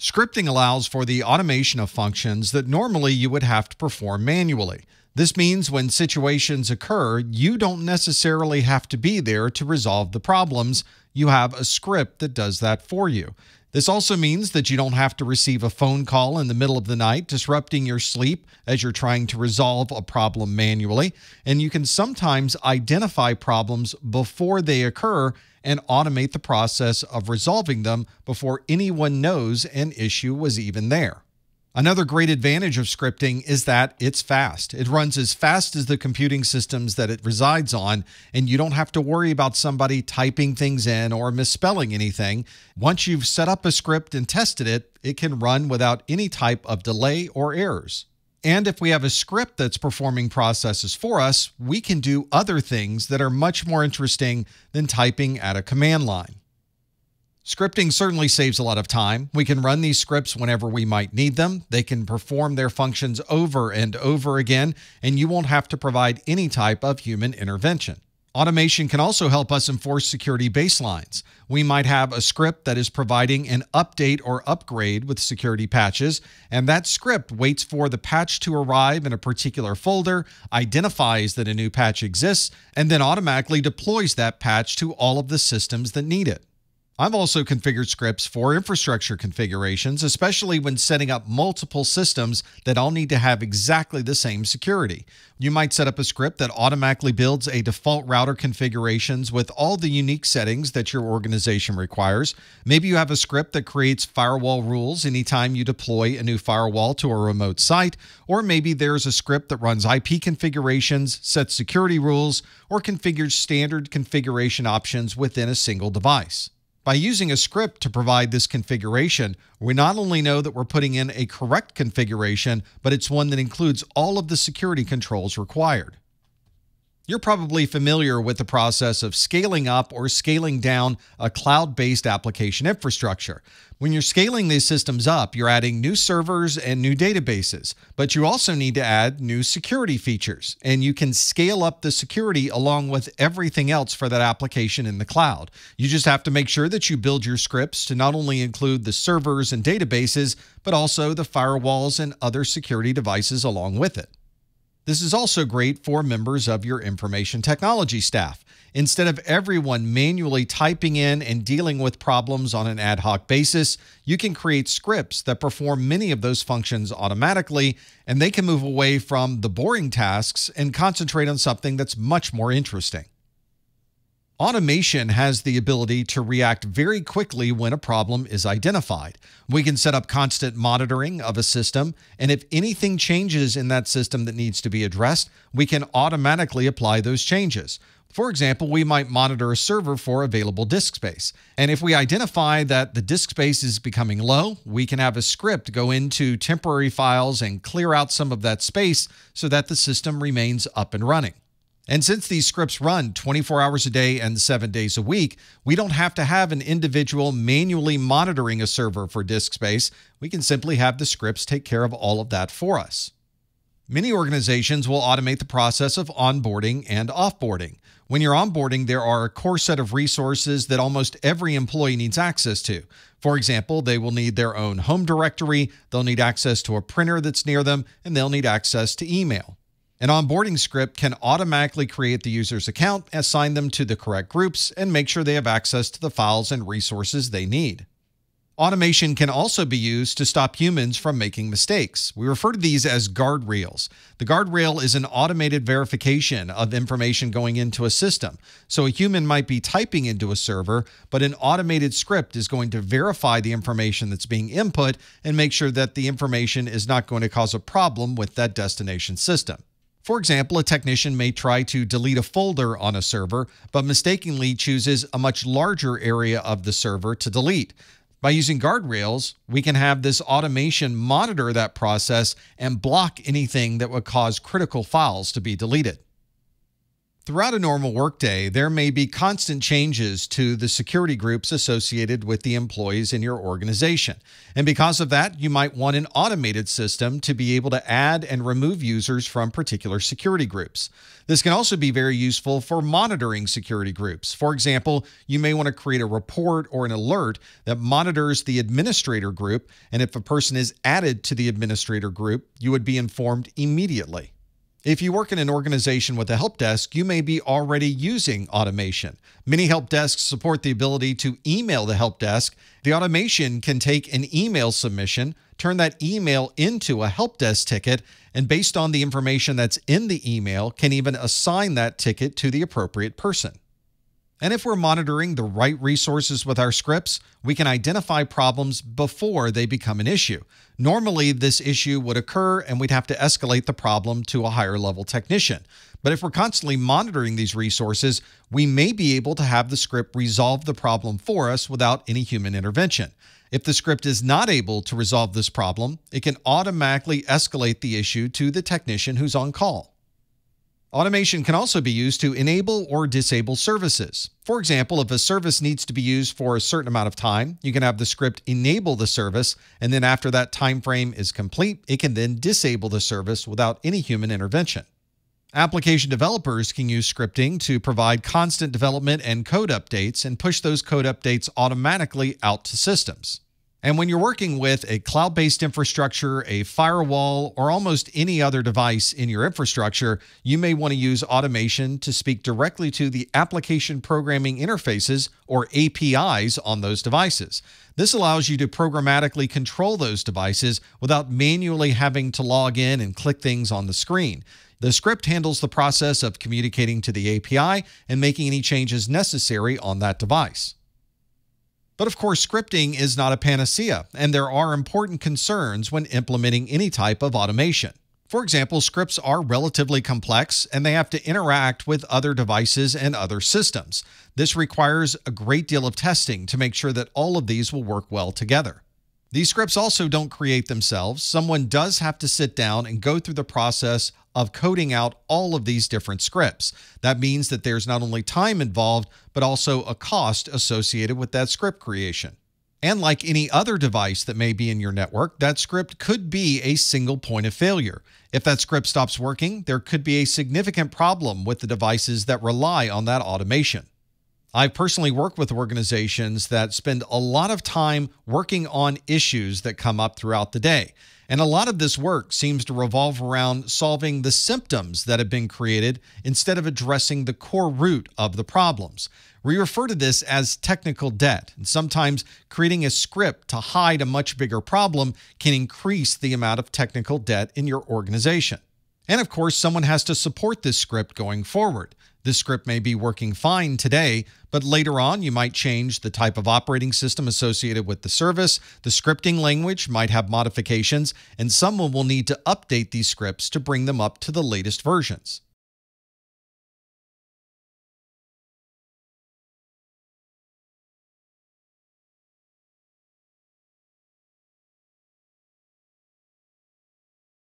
Scripting allows for the automation of functions that normally you would have to perform manually. This means when situations occur, you don't necessarily have to be there to resolve the problems. You have a script that does that for you. This also means that you don't have to receive a phone call in the middle of the night disrupting your sleep as you're trying to resolve a problem manually. And you can sometimes identify problems before they occur and automate the process of resolving them before anyone knows an issue was even there. Another great advantage of scripting is that it's fast. It runs as fast as the computing systems that it resides on, and you don't have to worry about somebody typing things in or misspelling anything. Once you've set up a script and tested it, it can run without any type of delay or errors. And if we have a script that's performing processes for us, we can do other things that are much more interesting than typing at a command line. Scripting certainly saves a lot of time. We can run these scripts whenever we might need them. They can perform their functions over and over again, and you won't have to provide any type of human intervention. Automation can also help us enforce security baselines. We might have a script that is providing an update or upgrade with security patches, and that script waits for the patch to arrive in a particular folder, identifies that a new patch exists, and then automatically deploys that patch to all of the systems that need it. I've also configured scripts for infrastructure configurations, especially when setting up multiple systems that all need to have exactly the same security. You might set up a script that automatically builds a default router configurations with all the unique settings that your organization requires. Maybe you have a script that creates firewall rules anytime you deploy a new firewall to a remote site, or maybe there's a script that runs IP configurations, sets security rules, or configures standard configuration options within a single device. By using a script to provide this configuration, we not only know that we're putting in a correct configuration, but it's one that includes all of the security controls required. You're probably familiar with the process of scaling up or scaling down a cloud based application infrastructure. When you're scaling these systems up, you're adding new servers and new databases, but you also need to add new security features. And you can scale up the security along with everything else for that application in the cloud. You just have to make sure that you build your scripts to not only include the servers and databases, but also the firewalls and other security devices along with it. This is also great for members of your information technology staff. Instead of everyone manually typing in and dealing with problems on an ad hoc basis, you can create scripts that perform many of those functions automatically, and they can move away from the boring tasks and concentrate on something that's much more interesting. Automation has the ability to react very quickly when a problem is identified. We can set up constant monitoring of a system, and if anything changes in that system that needs to be addressed, we can automatically apply those changes. For example, we might monitor a server for available disk space. And if we identify that the disk space is becoming low, we can have a script go into temporary files and clear out some of that space so that the system remains up and running. And since these scripts run 24 hours a day and seven days a week, we don't have to have an individual manually monitoring a server for disk space. We can simply have the scripts take care of all of that for us. Many organizations will automate the process of onboarding and offboarding. When you're onboarding, there are a core set of resources that almost every employee needs access to. For example, they will need their own home directory, they'll need access to a printer that's near them, and they'll need access to email. An onboarding script can automatically create the user's account, assign them to the correct groups, and make sure they have access to the files and resources they need. Automation can also be used to stop humans from making mistakes. We refer to these as guardrails. The guardrail is an automated verification of information going into a system. So a human might be typing into a server, but an automated script is going to verify the information that's being input and make sure that the information is not going to cause a problem with that destination system. For example, a technician may try to delete a folder on a server, but mistakenly chooses a much larger area of the server to delete. By using guardrails, we can have this automation monitor that process and block anything that would cause critical files to be deleted. Throughout a normal workday, there may be constant changes to the security groups associated with the employees in your organization. And because of that, you might want an automated system to be able to add and remove users from particular security groups. This can also be very useful for monitoring security groups. For example, you may want to create a report or an alert that monitors the administrator group, and if a person is added to the administrator group, you would be informed immediately. If you work in an organization with a help desk, you may be already using automation. Many help desks support the ability to email the help desk. The automation can take an email submission, turn that email into a help desk ticket, and based on the information that's in the email, can even assign that ticket to the appropriate person. And if we're monitoring the right resources with our scripts, we can identify problems before they become an issue. Normally, this issue would occur and we'd have to escalate the problem to a higher level technician. But if we're constantly monitoring these resources, we may be able to have the script resolve the problem for us without any human intervention. If the script is not able to resolve this problem, it can automatically escalate the issue to the technician who's on call. Automation can also be used to enable or disable services. For example, if a service needs to be used for a certain amount of time, you can have the script enable the service, and then after that time frame is complete, it can then disable the service without any human intervention. Application developers can use scripting to provide constant development and code updates and push those code updates automatically out to systems. And when you're working with a cloud based infrastructure, a firewall, or almost any other device in your infrastructure, you may want to use automation to speak directly to the application programming interfaces or APIs on those devices. This allows you to programmatically control those devices without manually having to log in and click things on the screen. The script handles the process of communicating to the API and making any changes necessary on that device. But of course, scripting is not a panacea, and there are important concerns when implementing any type of automation. For example, scripts are relatively complex and they have to interact with other devices and other systems. This requires a great deal of testing to make sure that all of these will work well together. These scripts also don't create themselves. Someone does have to sit down and go through the process of coding out all of these different scripts. That means that there's not only time involved, but also a cost associated with that script creation. And like any other device that may be in your network, that script could be a single point of failure. If that script stops working, there could be a significant problem with the devices that rely on that automation. I personally work with organizations that spend a lot of time working on issues that come up throughout the day. And a lot of this work seems to revolve around solving the symptoms that have been created instead of addressing the core root of the problems. We refer to this as technical debt, and sometimes creating a script to hide a much bigger problem can increase the amount of technical debt in your organization. And of course, someone has to support this script going forward. This script may be working fine today, but later on you might change the type of operating system associated with the service. The scripting language might have modifications, and someone will need to update these scripts to bring them up to the latest versions.